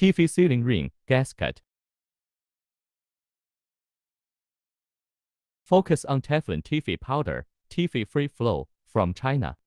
TV ceiling ring gasket. Focus on Teflon TV powder, TV free flow from China.